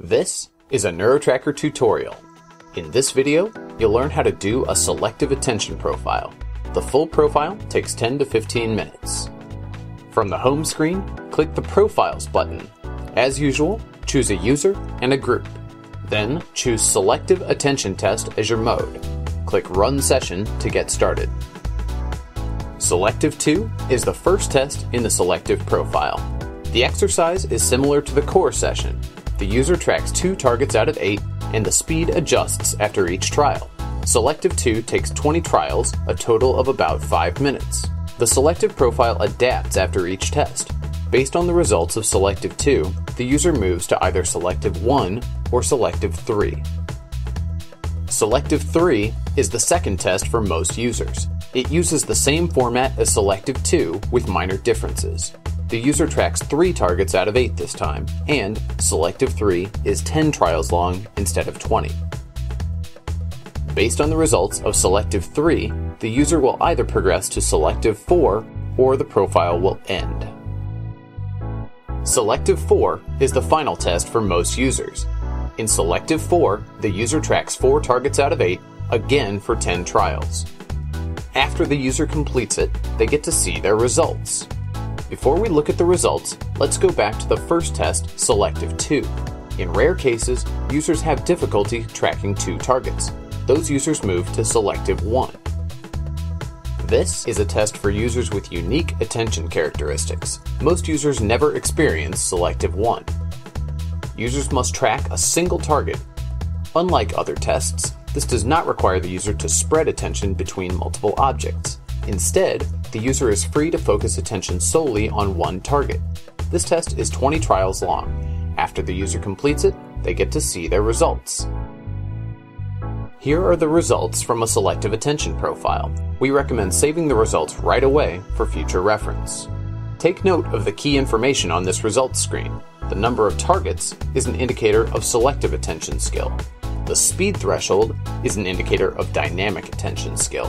This is a NeuroTracker tutorial. In this video, you'll learn how to do a selective attention profile. The full profile takes 10 to 15 minutes. From the home screen, click the Profiles button. As usual, choose a user and a group. Then choose Selective Attention Test as your mode. Click Run Session to get started. Selective 2 is the first test in the selective profile. The exercise is similar to the core session. The user tracks two targets out of eight, and the speed adjusts after each trial. Selective 2 takes 20 trials, a total of about 5 minutes. The selective profile adapts after each test. Based on the results of Selective 2, the user moves to either Selective 1 or Selective 3. Selective 3 is the second test for most users. It uses the same format as Selective 2 with minor differences. The user tracks 3 targets out of 8 this time, and Selective 3 is 10 trials long instead of 20. Based on the results of Selective 3, the user will either progress to Selective 4 or the profile will end. Selective 4 is the final test for most users. In Selective 4, the user tracks 4 targets out of 8, again for 10 trials. After the user completes it, they get to see their results. Before we look at the results, let's go back to the first test, Selective 2. In rare cases, users have difficulty tracking two targets. Those users move to Selective 1. This is a test for users with unique attention characteristics. Most users never experience Selective 1. Users must track a single target. Unlike other tests, this does not require the user to spread attention between multiple objects. Instead, the user is free to focus attention solely on one target. This test is 20 trials long. After the user completes it, they get to see their results. Here are the results from a selective attention profile. We recommend saving the results right away for future reference. Take note of the key information on this results screen. The number of targets is an indicator of selective attention skill. The speed threshold is an indicator of dynamic attention skill.